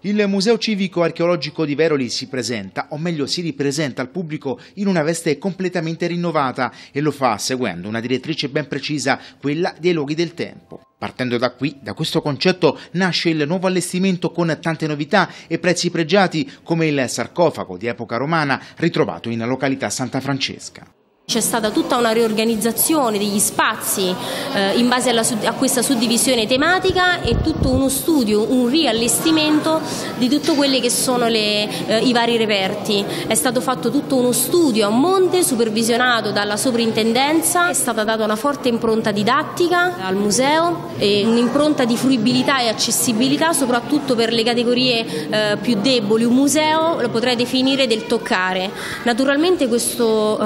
Il Museo Civico Archeologico di Veroli si presenta, o meglio si ripresenta al pubblico in una veste completamente rinnovata e lo fa seguendo una direttrice ben precisa, quella dei luoghi del tempo. Partendo da qui, da questo concetto, nasce il nuovo allestimento con tante novità e prezzi pregiati come il sarcofago di epoca romana ritrovato in località Santa Francesca. C'è stata tutta una riorganizzazione degli spazi eh, in base alla, a questa suddivisione tematica e tutto uno studio, un riallestimento di tutto quelli che sono le, eh, i vari reperti. È stato fatto tutto uno studio a monte supervisionato dalla sovrintendenza, è stata data una forte impronta didattica al museo e un'impronta di fruibilità e accessibilità soprattutto per le categorie eh, più deboli. Un museo lo potrei definire del toccare. Naturalmente questo eh,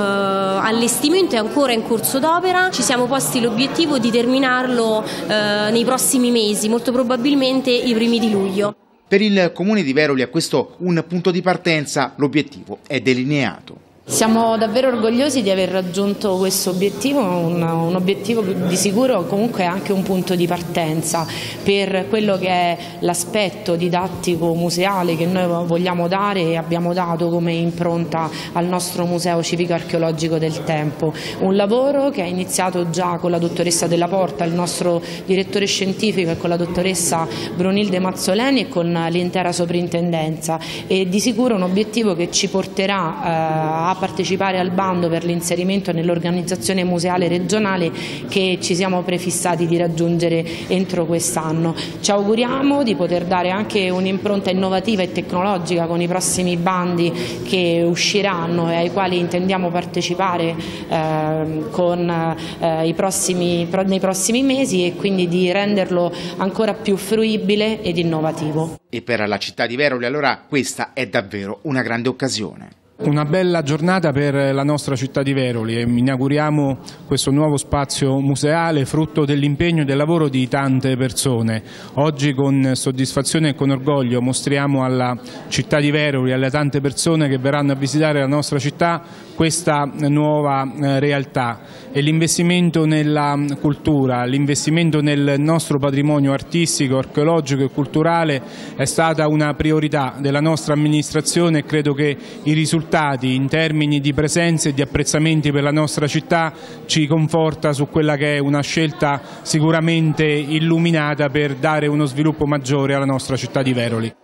allestimento è ancora in corso d'opera, ci siamo posti l'obiettivo di terminarlo eh, nei prossimi mesi, molto probabilmente i primi di luglio. Per il comune di Veroli a questo un punto di partenza, l'obiettivo è delineato. Siamo davvero orgogliosi di aver raggiunto questo obiettivo, un, un, obiettivo di sicuro comunque anche un punto di partenza per quello che è l'aspetto didattico museale che noi vogliamo dare e abbiamo dato come impronta al nostro Museo Civico Archeologico del Tempo. Un lavoro che è iniziato già con la dottoressa Della Porta, il nostro direttore scientifico e con la dottoressa Brunilde Mazzoleni e con l'intera soprintendenza e di sicuro un obiettivo che ci porterà eh, a partecipare al bando per l'inserimento nell'organizzazione museale regionale che ci siamo prefissati di raggiungere entro quest'anno. Ci auguriamo di poter dare anche un'impronta innovativa e tecnologica con i prossimi bandi che usciranno e ai quali intendiamo partecipare eh, con, eh, i prossimi, nei prossimi mesi e quindi di renderlo ancora più fruibile ed innovativo. E per la città di Veroli allora questa è davvero una grande occasione. Una bella giornata per la nostra città di Veroli e inauguriamo questo nuovo spazio museale frutto dell'impegno e del lavoro di tante persone. Oggi con soddisfazione e con orgoglio mostriamo alla città di Veroli, alle tante persone che verranno a visitare la nostra città questa nuova eh, realtà e l'investimento nella cultura, l'investimento nel nostro patrimonio artistico, archeologico e culturale è stata una priorità della nostra amministrazione e credo che i risultati in termini di presenze e di apprezzamenti per la nostra città ci conforta su quella che è una scelta sicuramente illuminata per dare uno sviluppo maggiore alla nostra città di Veroli.